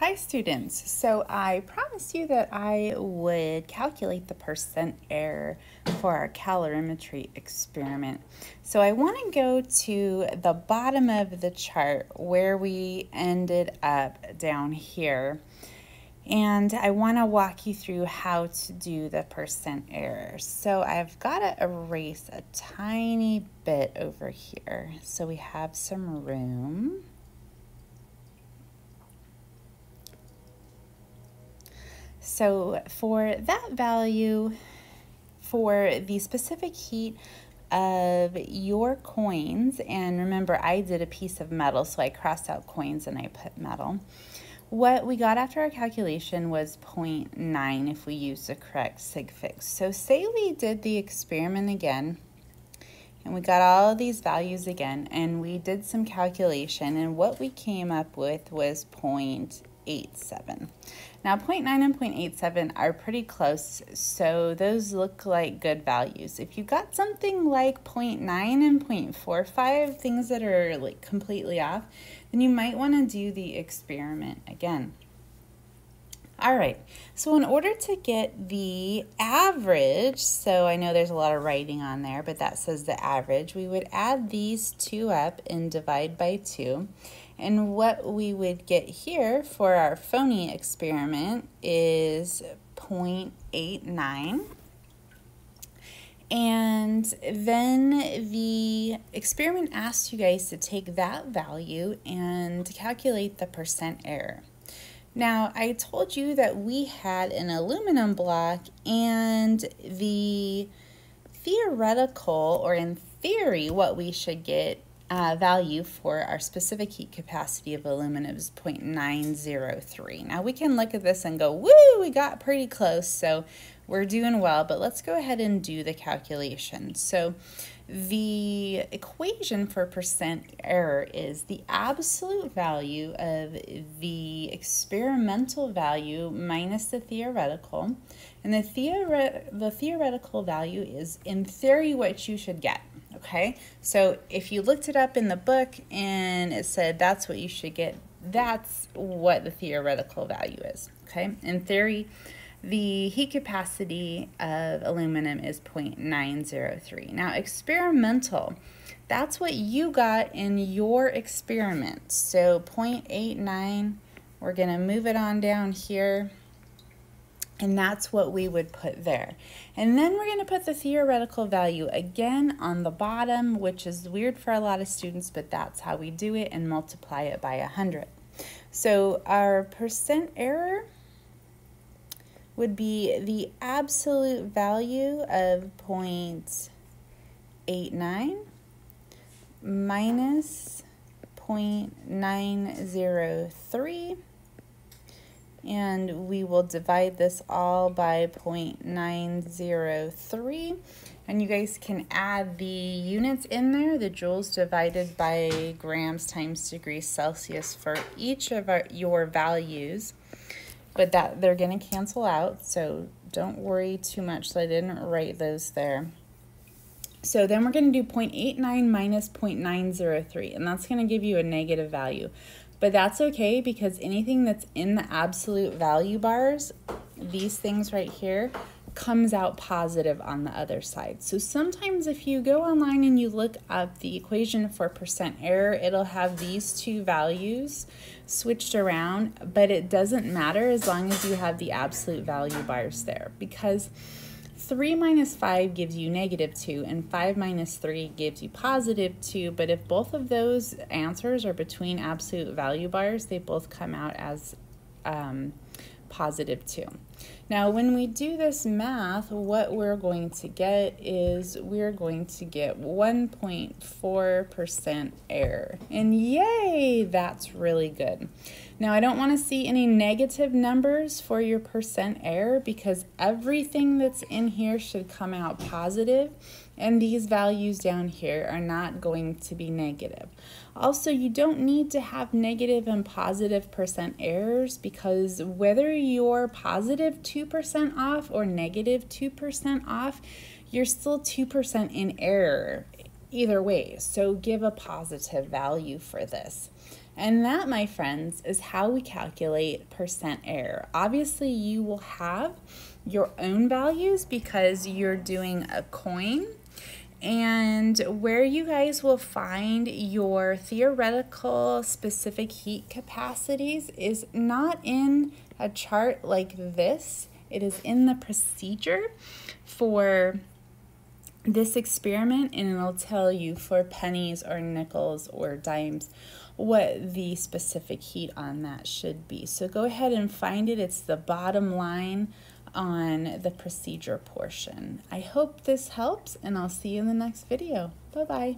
Hi students, so I promised you that I would calculate the percent error for our calorimetry experiment. So I want to go to the bottom of the chart where we ended up down here and I want to walk you through how to do the percent error. So I've got to erase a tiny bit over here so we have some room. So for that value, for the specific heat of your coins, and remember I did a piece of metal, so I crossed out coins and I put metal. What we got after our calculation was 0.9 if we use the correct sig figs. So say we did the experiment again, and we got all these values again, and we did some calculation, and what we came up with was 0.87. Now 0.9 and 0.87 are pretty close, so those look like good values. If you got something like 0.9 and 0.45, things that are like completely off, then you might want to do the experiment again. All right, so in order to get the average, so I know there's a lot of writing on there, but that says the average, we would add these two up and divide by two. And what we would get here for our phony experiment is 0.89. And then the experiment asks you guys to take that value and calculate the percent error. Now, I told you that we had an aluminum block and the theoretical, or in theory, what we should get uh, value for our specific heat capacity of aluminum is 0.903. Now we can look at this and go, woo, we got pretty close, so we're doing well, but let's go ahead and do the calculation. So the equation for percent error is the absolute value of the experimental value minus the theoretical. And the, theore the theoretical value is, in theory, what you should get okay? So if you looked it up in the book and it said that's what you should get, that's what the theoretical value is, okay? In theory, the heat capacity of aluminum is 0.903. Now, experimental, that's what you got in your experiment. So 0.89, we're going to move it on down here and that's what we would put there. And then we're going to put the theoretical value again on the bottom, which is weird for a lot of students, but that's how we do it, and multiply it by 100. So our percent error would be the absolute value of 0.89 minus 0.903 and we will divide this all by 0.903 and you guys can add the units in there the joules divided by grams times degrees celsius for each of our, your values but that they're going to cancel out so don't worry too much that I didn't write those there. So then we're going to do 0.89 minus 0.903 and that's going to give you a negative value. But that's okay because anything that's in the absolute value bars, these things right here, comes out positive on the other side. So sometimes if you go online and you look up the equation for percent error, it'll have these two values switched around, but it doesn't matter as long as you have the absolute value bars there because 3 minus 5 gives you negative 2, and 5 minus 3 gives you positive 2, but if both of those answers are between absolute value bars, they both come out as um, positive 2. Now, when we do this math, what we're going to get is we're going to get 1.4% error. And yay, that's really good. Now, I don't want to see any negative numbers for your percent error because everything that's in here should come out positive and these values down here are not going to be negative. Also, you don't need to have negative and positive percent errors because whether you're positive 2% off or negative 2% off, you're still 2% in error either way. So give a positive value for this. And that, my friends, is how we calculate percent error. Obviously, you will have your own values because you're doing a coin. And where you guys will find your theoretical specific heat capacities is not in a chart like this. It is in the procedure for this experiment and it'll tell you for pennies or nickels or dimes what the specific heat on that should be. So go ahead and find it. It's the bottom line on the procedure portion. I hope this helps and I'll see you in the next video. Bye-bye.